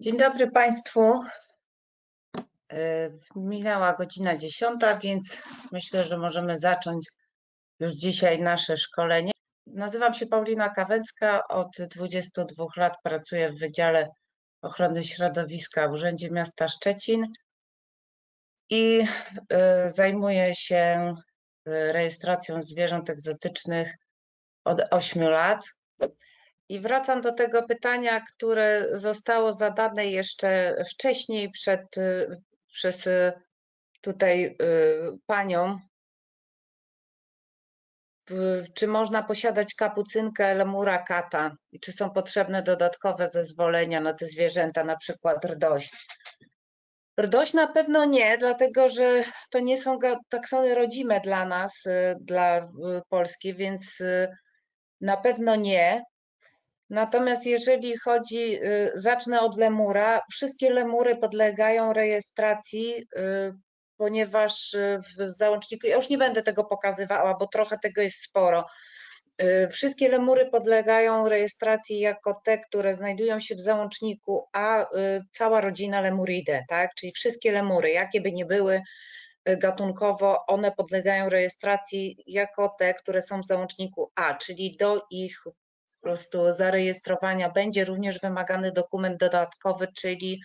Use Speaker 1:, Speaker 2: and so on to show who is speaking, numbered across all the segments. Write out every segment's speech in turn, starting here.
Speaker 1: Dzień dobry Państwu. E, Minęła godzina 10, więc myślę, że możemy zacząć już dzisiaj nasze szkolenie. Nazywam się Paulina Kawęcka. Od 22 lat pracuję w Wydziale Ochrony Środowiska w Urzędzie Miasta Szczecin i e, zajmuję się e, rejestracją zwierząt egzotycznych od 8 lat. I wracam do tego pytania, które zostało zadane jeszcze wcześniej przed, y, przez y, tutaj y, panią. Czy można posiadać kapucynkę, lemura, kata? I czy są potrzebne dodatkowe zezwolenia na te zwierzęta, na przykład rdoś? Rdoś na pewno nie, dlatego że to nie są taksony rodzime dla nas, dla Polski, więc na pewno nie. Natomiast jeżeli chodzi, y, zacznę od lemura, wszystkie lemury podlegają rejestracji, y, ponieważ y, w załączniku, ja już nie będę tego pokazywała, bo trochę tego jest sporo. Wszystkie lemury podlegają rejestracji jako te, które znajdują się w załączniku, a cała rodzina Lemuridae, tak? Czyli wszystkie lemury, jakie by nie były gatunkowo, one podlegają rejestracji jako te, które są w załączniku A, czyli do ich prostu zarejestrowania będzie również wymagany dokument dodatkowy, czyli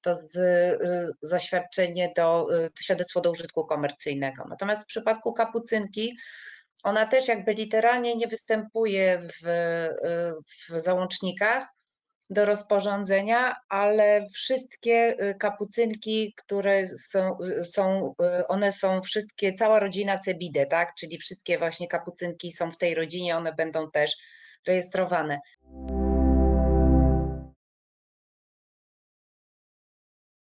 Speaker 1: to z, y, zaświadczenie do, y, świadectwo do użytku komercyjnego. Natomiast w przypadku kapucynki ona też jakby literalnie nie występuje w, y, w załącznikach do rozporządzenia, ale wszystkie kapucynki, które są, są, one są wszystkie, cała rodzina Cebide, tak? Czyli wszystkie właśnie kapucynki są w tej rodzinie, one będą też rejestrowane.